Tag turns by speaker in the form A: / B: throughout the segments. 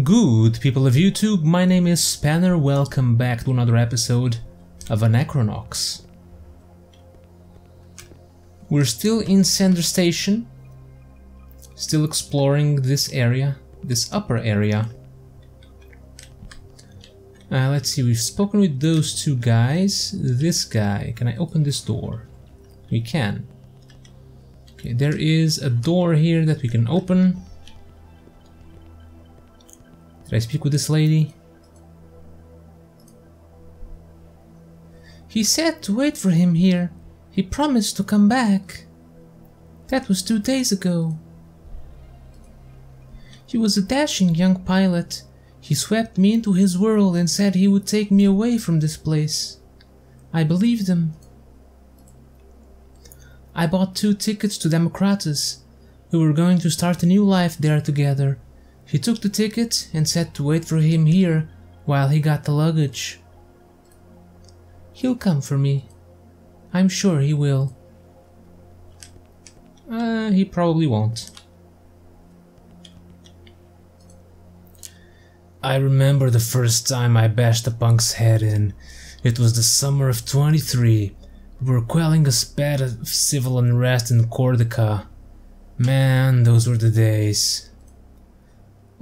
A: Good people of YouTube, my name is Spaner, welcome back to another episode of Anachronox. We're still in Sender Station, still exploring this area, this upper area. Uh, let's see, we've spoken with those two guys. This guy, can I open this door? We can. Okay, there is a door here that we can open. Did I speak with this lady? He said to wait for him here. He promised to come back. That was two days ago. He was a dashing young pilot. He swept me into his world and said he would take me away from this place. I believed him. I bought two tickets to Democratus. We were going to start a new life there together. He took the ticket and said to wait for him here while he got the luggage. He'll come for me. I'm sure he will. Uh, he probably won't. I remember the first time I bashed a punk's head in. It was the summer of 23. We were quelling a spat of civil unrest in Cordica. Man, those were the days.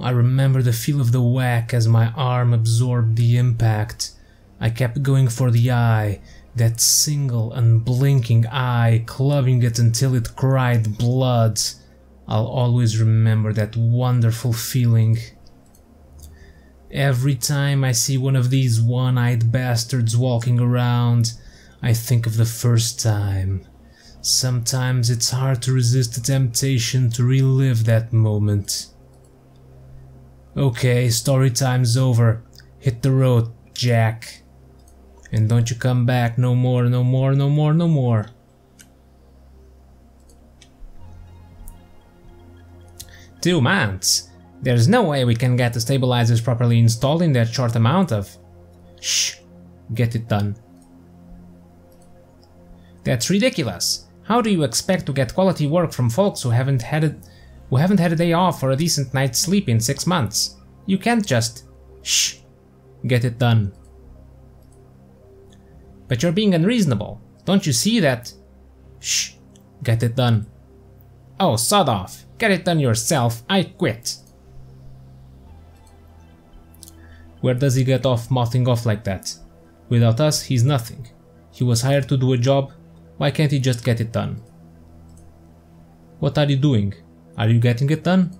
A: I remember the feel of the whack as my arm absorbed the impact. I kept going for the eye, that single unblinking eye, clubbing it until it cried blood. I'll always remember that wonderful feeling. Every time I see one of these one-eyed bastards walking around, I think of the first time. Sometimes it's hard to resist the temptation to relive that moment. Okay, story time's over. Hit the road, Jack. And don't you come back no more, no more, no more, no more. Two months? There's no way we can get the stabilizers properly installed in that short amount of... Shh, get it done. That's ridiculous. How do you expect to get quality work from folks who haven't had a, who haven't had a day off or a decent night's sleep in six months? You can't just... Shh, get it done. But you're being unreasonable. Don't you see that? Shh, get it done. Oh, sod off. Get it done yourself. I quit. Where does he get off mouthing off like that? Without us, he's nothing. He was hired to do a job, why can't he just get it done? What are you doing? Are you getting it done?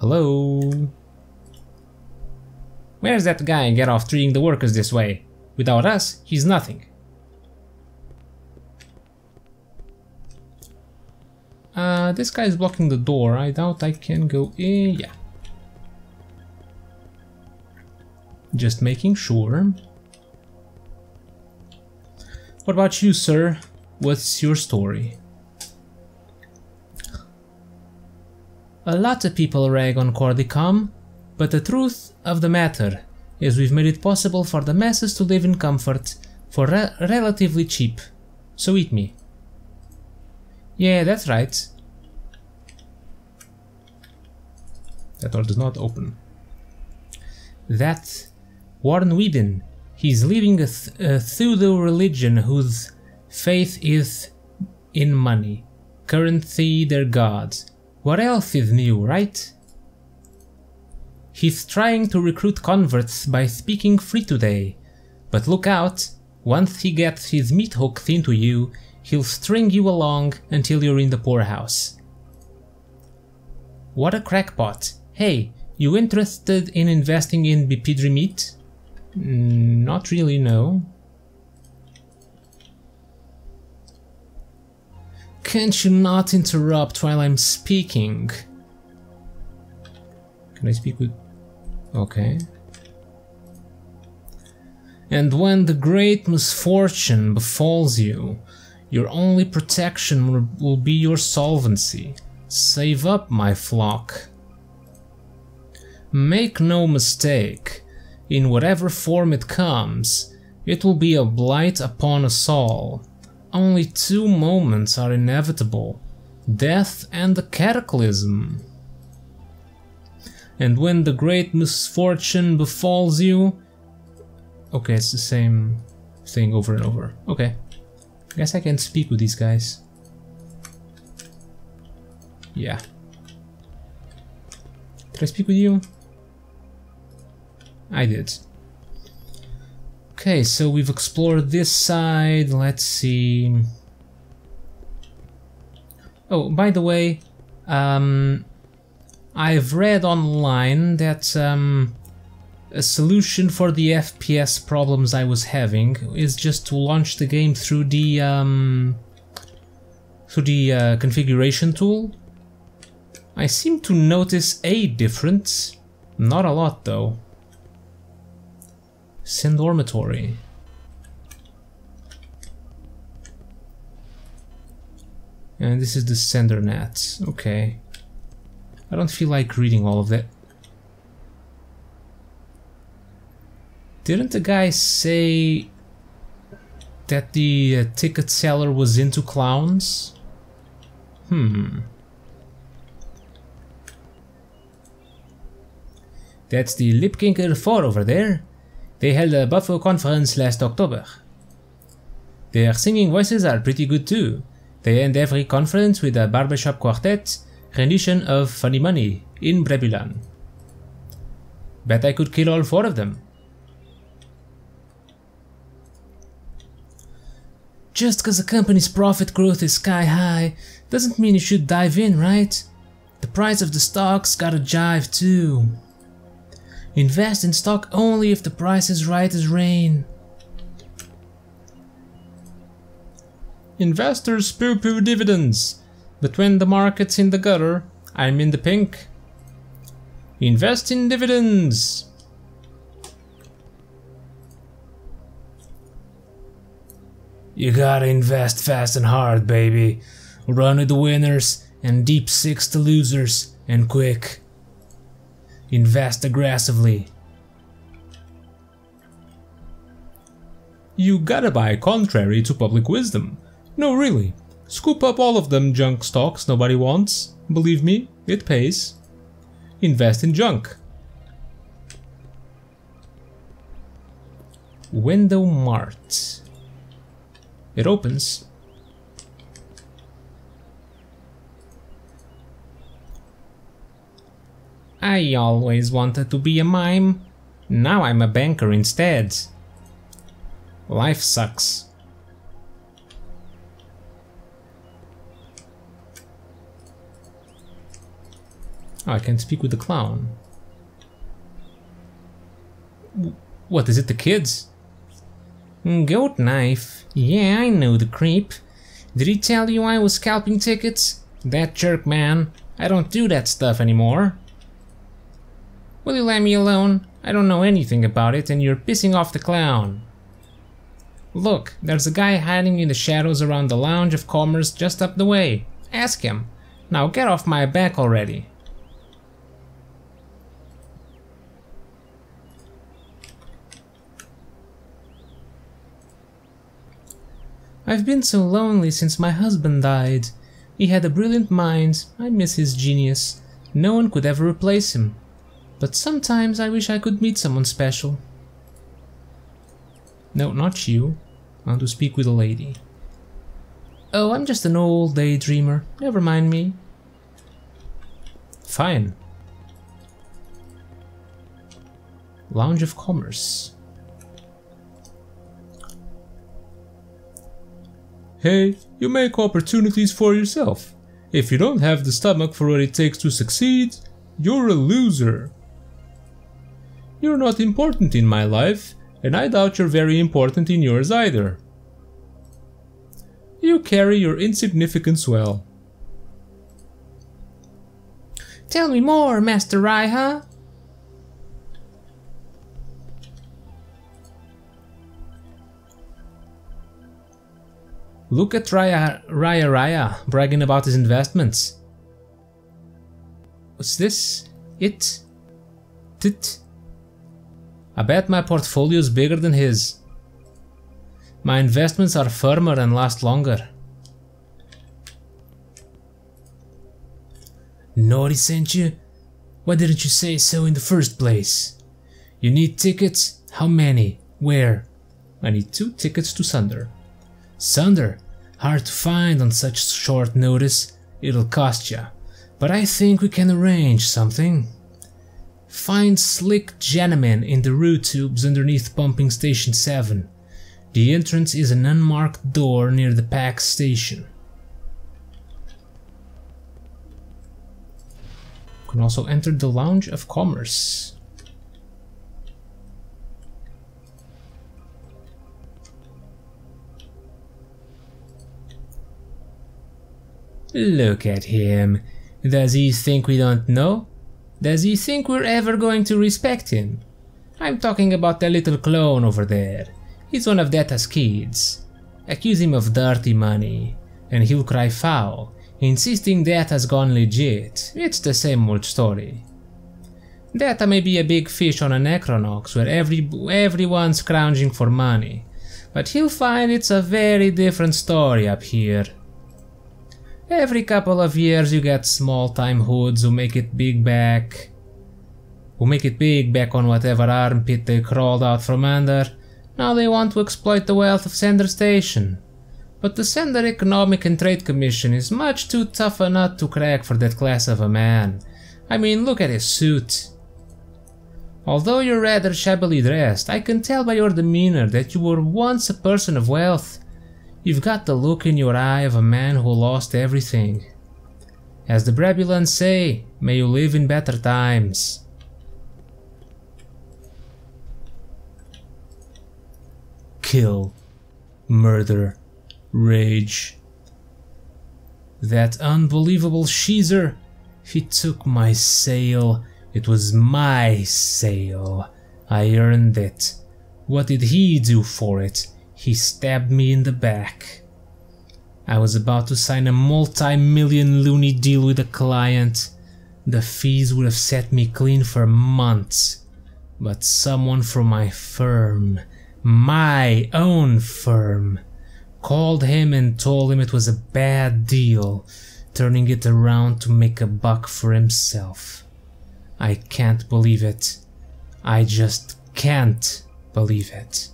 A: Hello? Where's that guy get off treating the workers this way? Without us, he's nothing. Uh, this guy is blocking the door. I doubt I can go in. Yeah. Just making sure. What about you, sir? What's your story? A lot of people rag on Cordicom, but the truth of the matter is we've made it possible for the masses to live in comfort for re relatively cheap. So eat me. Yeah, that's right. That door does not open. That Warren Whedon, he's living a, th a pseudo religion whose faith is in money, currency their gods. What else is new, right? He's trying to recruit converts by speaking free today, but look out, once he gets his meat hooks into you, he'll string you along until you're in the poorhouse. What a crackpot. Hey, you interested in investing in Bipidri meat? Mm, not really, no. Can't you not interrupt while I'm speaking? Can I speak with... Okay. And when the great misfortune befalls you, your only protection will be your solvency. Save up, my flock. Make no mistake, in whatever form it comes, it will be a blight upon us all. Only two moments are inevitable, Death and the Cataclysm. And when the great misfortune befalls you... Okay, it's the same thing over and over. Okay. I guess I can speak with these guys. Yeah. Did I speak with you? I did. Okay, so we've explored this side. Let's see. Oh, by the way, um, I've read online that um, a solution for the FPS problems I was having is just to launch the game through the um, through the uh, configuration tool. I seem to notice a difference, not a lot though. Send dormitory. And this is the sender net. Okay. I don't feel like reading all of that. Didn't the guy say that the uh, ticket seller was into clowns? Hmm. That's the Lipkinker 4 over there. They held a Buffalo conference last October. Their singing voices are pretty good too. They end every conference with a barbershop quartet rendition of Funny Money in Brebulan. Bet I could kill all four of them. Just because a company's profit growth is sky high doesn't mean you should dive in, right? The price of the stock's gotta jive too. Invest in stock only if the price is right as rain. Investors poo-poo dividends, but when the market's in the gutter, I'm in the pink. Invest in dividends! You gotta invest fast and hard, baby. Run with the winners and deep six the losers, and quick. Invest aggressively. You gotta buy contrary to public wisdom. No, really. Scoop up all of them junk stocks nobody wants. Believe me, it pays. Invest in junk. Window Mart. It opens. I always wanted to be a mime. Now I'm a banker instead. Life sucks. Oh, I can speak with the clown. What, is it the kids? Goat knife. Yeah, I know the creep. Did he tell you I was scalping tickets? That jerk, man. I don't do that stuff anymore. Will you let me alone? I don't know anything about it and you're pissing off the clown. Look, there's a guy hiding in the shadows around the Lounge of Commerce just up the way. Ask him. Now get off my back already. I've been so lonely since my husband died. He had a brilliant mind, I miss his genius. No one could ever replace him. But sometimes I wish I could meet someone special. No, not you. I want to speak with a lady. Oh, I'm just an old daydreamer. Never mind me. Fine. Lounge of Commerce. Hey, you make opportunities for yourself. If you don't have the stomach for what it takes to succeed, you're a loser. You're not important in my life, and I doubt you're very important in yours either. You carry your insignificance well. Tell me more, Master Raiha. Look at Raya Raya Raya bragging about his investments. What's this? It? Tit? I bet my portfolio is bigger than his. My investments are firmer and last longer. Naughty sent you? Why didn't you say so in the first place? You need tickets? How many? Where? I need two tickets to Sunder. Sunder? Hard to find on such short notice. It'll cost ya. But I think we can arrange something. Find Slick gentlemen in the root tubes underneath pumping station 7. The entrance is an unmarked door near the PAX station. You can also enter the Lounge of Commerce. Look at him. Does he think we don't know? Does he think we're ever going to respect him? I'm talking about the little clone over there. He's one of Detta's kids. Accuse him of dirty money, and he'll cry foul, insisting Detta's gone legit. It's the same old story. Data may be a big fish on Anachronox where every, everyone's scrounging for money, but he'll find it's a very different story up here. Every couple of years you get small time hoods who make it big back. Who make it big back on whatever armpit they crawled out from under. Now they want to exploit the wealth of Sender Station. But the Sender Economic and Trade Commission is much too tough a nut to crack for that class of a man. I mean, look at his suit. Although you're rather shabbily dressed, I can tell by your demeanor that you were once a person of wealth. You've got the look in your eye of a man who lost everything. As the Brebulans say, may you live in better times. Kill, murder, rage. That unbelievable Sheezer, he took my sail. It was my sail. I earned it. What did he do for it? He stabbed me in the back. I was about to sign a multi-million loony deal with a client. The fees would have set me clean for months. But someone from my firm, my own firm, called him and told him it was a bad deal, turning it around to make a buck for himself. I can't believe it. I just can't believe it.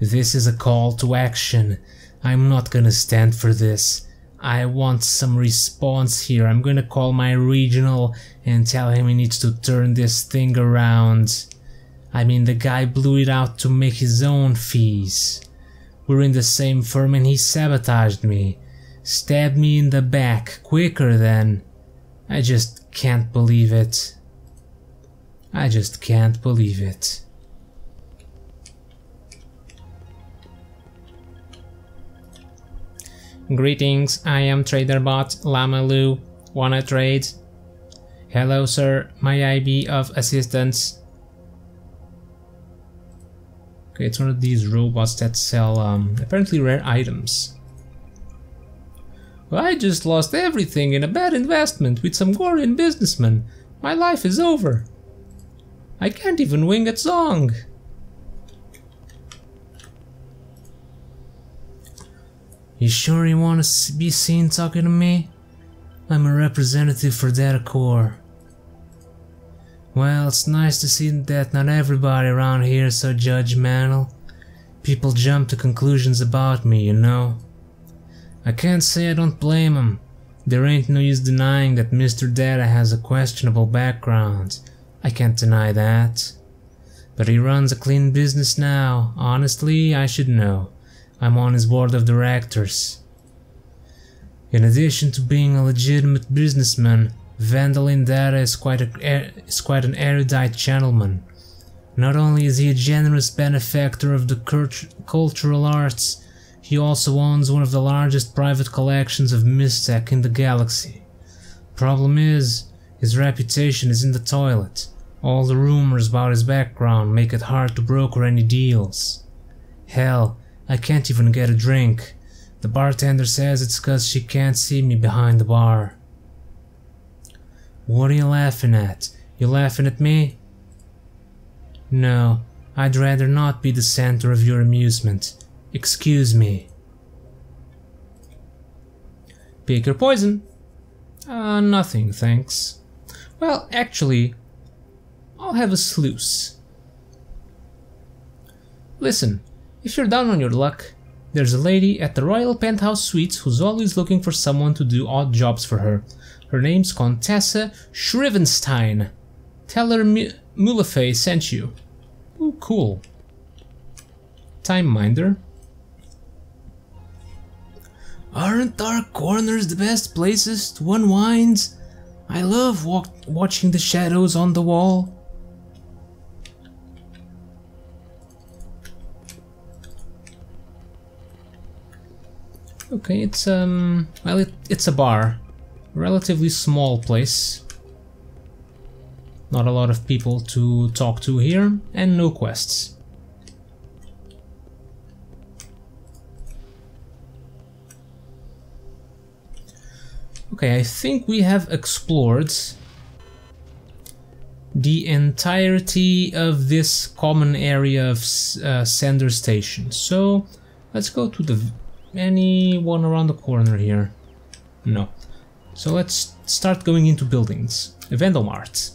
A: This is a call to action. I'm not gonna stand for this. I want some response here. I'm gonna call my regional and tell him he needs to turn this thing around. I mean, the guy blew it out to make his own fees. We're in the same firm and he sabotaged me. Stabbed me in the back quicker than... I just can't believe it. I just can't believe it. Greetings, I am TraderBot Lamalu. Wanna trade? Hello sir, may I be of assistance? Okay, it's one of these robots that sell um, apparently rare items. I just lost everything in a bad investment with some Gorian businessman. My life is over. I can't even wing a song. You sure you want to be seen talking to me? I'm a representative for Data Core. Well, it's nice to see that not everybody around here is so judgmental. People jump to conclusions about me, you know. I can't say I don't blame 'em. There ain't no use denying that Mr. Detta has a questionable background. I can't deny that. But he runs a clean business now. Honestly, I should know. I'm on his board of directors. In addition to being a legitimate businessman, Vandalin Detta is quite, a, er, is quite an erudite gentleman. Not only is he a generous benefactor of the cultural arts, he also owns one of the largest private collections of Mystech in the galaxy. Problem is, his reputation is in the toilet. All the rumors about his background make it hard to broker any deals. Hell, I can't even get a drink. The bartender says it's cause she can't see me behind the bar. What are you laughing at? You laughing at me? No, I'd rather not be the center of your amusement. Excuse me. Pick your poison. Uh, nothing, thanks. Well, actually, I'll have a sluice. Listen, if you're down on your luck, there's a lady at the Royal Penthouse Suites who's always looking for someone to do odd jobs for her. Her name's Contessa Shrivenstein. Tell her M Mulafay sent you. Ooh, cool. Time Minder. Aren't dark corners the best places to unwind? I love watching the shadows on the wall. Okay, it's um well it, it's a bar. Relatively small place. Not a lot of people to talk to here and no quests. Okay, I think we have explored the entirety of this common area of uh, Sender Station. So let's go to the any one around the corner here? No. So let's start going into buildings. Vendelmart.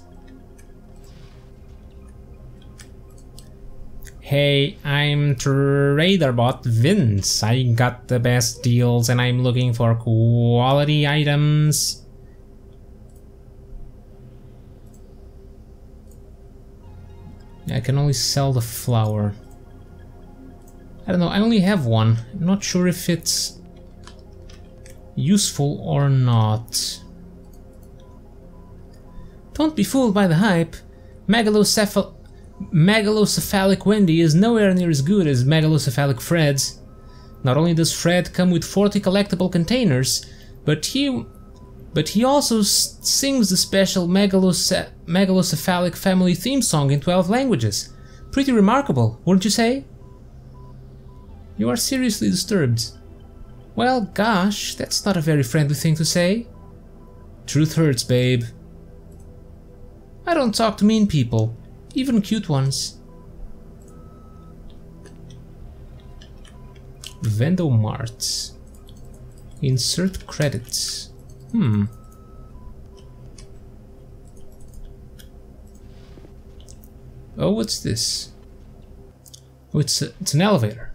A: Hey, I'm TraderBot Vince. I got the best deals and I'm looking for quality items. I can only sell the flour. I don't know, I only have one. I'm not sure if it's useful or not. Don't be fooled by the hype. Megalocephal Megalocephalic Wendy is nowhere near as good as Megalocephalic Fred's. Not only does Fred come with 40 collectible containers, but he but he also sings the special Megaloce Megalocephalic family theme song in 12 languages. Pretty remarkable, wouldn't you say? You are seriously disturbed. Well, gosh, that's not a very friendly thing to say. Truth hurts, babe. I don't talk to mean people, even cute ones. Vendelmart. Insert credits. Hmm. Oh, what's this? Oh, it's, a, it's an elevator.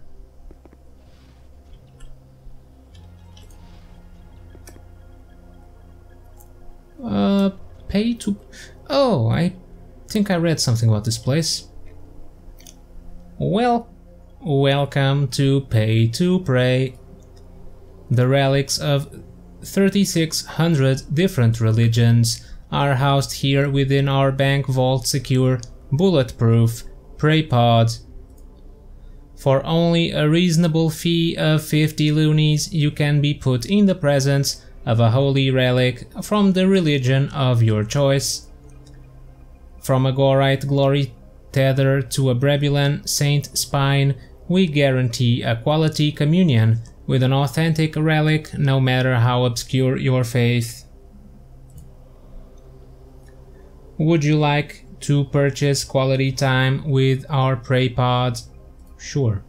A: Uh, pay to... Oh, I think I read something about this place. Well, welcome to Pay to Pray. The relics of 3600 different religions are housed here within our bank vault secure, bulletproof Pray Pod. For only a reasonable fee of 50 loonies, you can be put in the presence of a holy relic from the religion of your choice. From a Gorite glory tether to a Brebulan saint spine, we guarantee a quality communion with an authentic relic no matter how obscure your faith. Would you like to purchase quality time with our Pray Pod? Sure.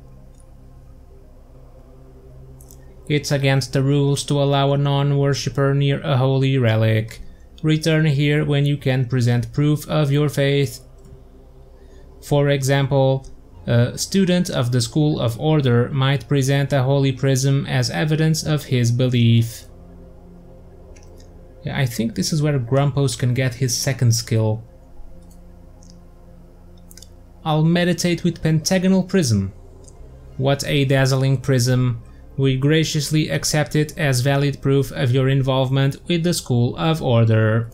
A: It's against the rules to allow a non-worshipper near a holy relic. Return here when you can present proof of your faith. For example, a student of the School of Order might present a holy prism as evidence of his belief. Yeah, I think this is where Grumpos can get his second skill. I'll meditate with Pentagonal Prism. What a dazzling prism! We graciously accept it as valid proof of your involvement with the School of Order.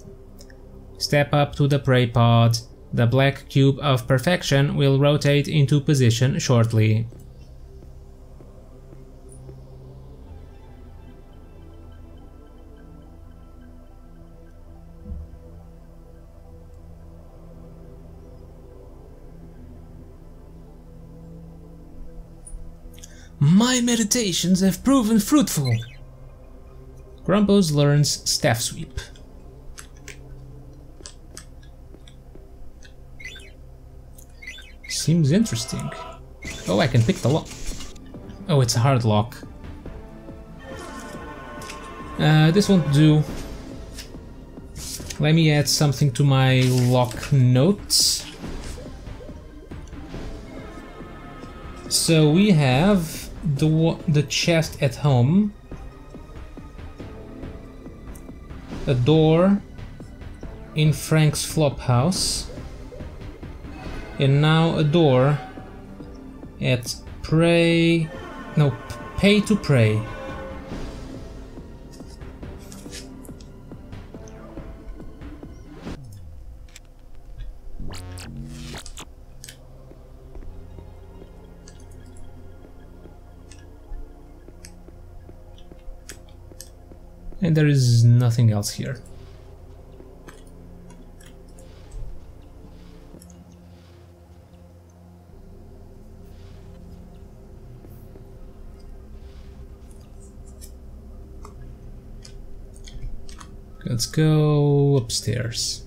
A: Step up to the Pray Pod. The black cube of perfection will rotate into position shortly. My meditations have proven fruitful. Grumpos learns Staff Sweep. Seems interesting. Oh, I can pick the lock. Oh, it's a hard lock. Uh, this won't do. Let me add something to my lock notes. So we have the the chest at home, a door in Frank's flop house, and now a door at Pray, no, Pay to Pray. And there is nothing else here. Let's go upstairs.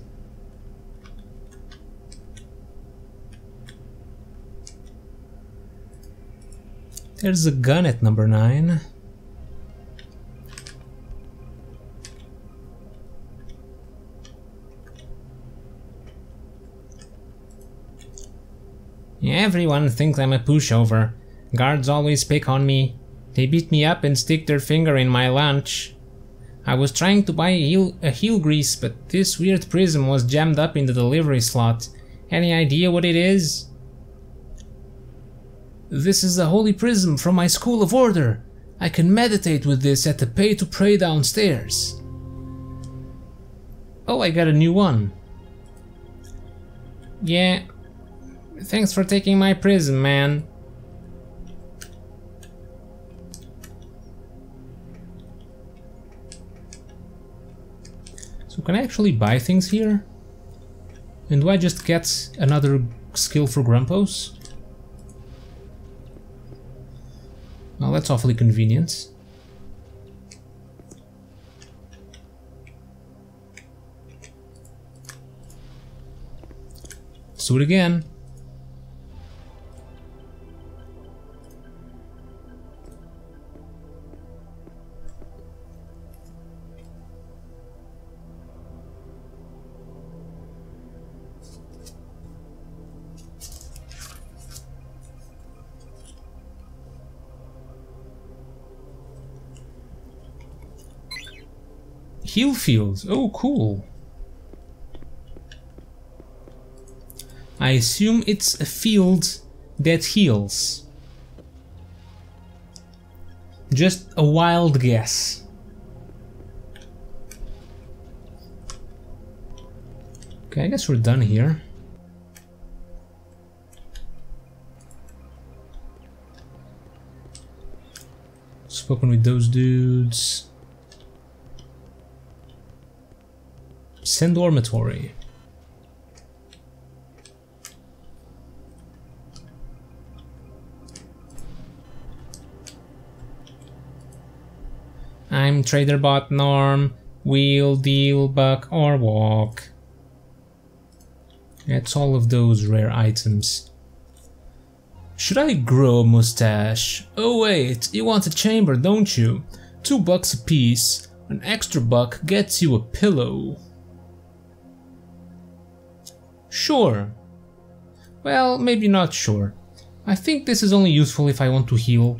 A: There's a gun at number 9. Everyone thinks I'm a pushover. Guards always pick on me. They beat me up and stick their finger in my lunch. I was trying to buy a heel, a heel grease, but this weird prism was jammed up in the delivery slot. Any idea what it is? This is the holy prism from my school of order. I can meditate with this at the pay to pray downstairs. Oh, I got a new one. Yeah. Thanks for taking my prism, man. So can I actually buy things here? And do I just get another skill for Grumpos? Well, that's awfully convenient. Let's do it again. Heal fields. Oh, cool. I assume it's a field that heals. Just a wild guess. Okay, I guess we're done here. Spoken with those dudes. Send Dormitory. I'm TraderBot Norm, wheel, deal, buck or walk. It's all of those rare items. Should I grow a mustache? Oh wait, you want a chamber, don't you? Two bucks a piece. An extra buck gets you a pillow. Sure. Well, maybe not sure. I think this is only useful if I want to heal.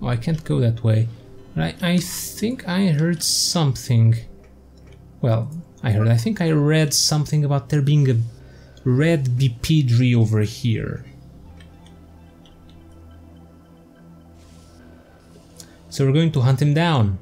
A: Oh, I can't go that way. I, I think I heard something. Well, I heard, I think I read something about there being a red Bipedri over here. So we're going to hunt him down.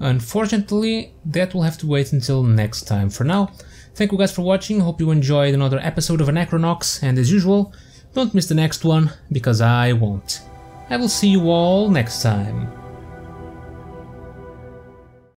A: Unfortunately, that will have to wait until next time. For now, thank you guys for watching, hope you enjoyed another episode of Anachronox, and as usual, don't miss the next one, because I won't. I will see you all next time.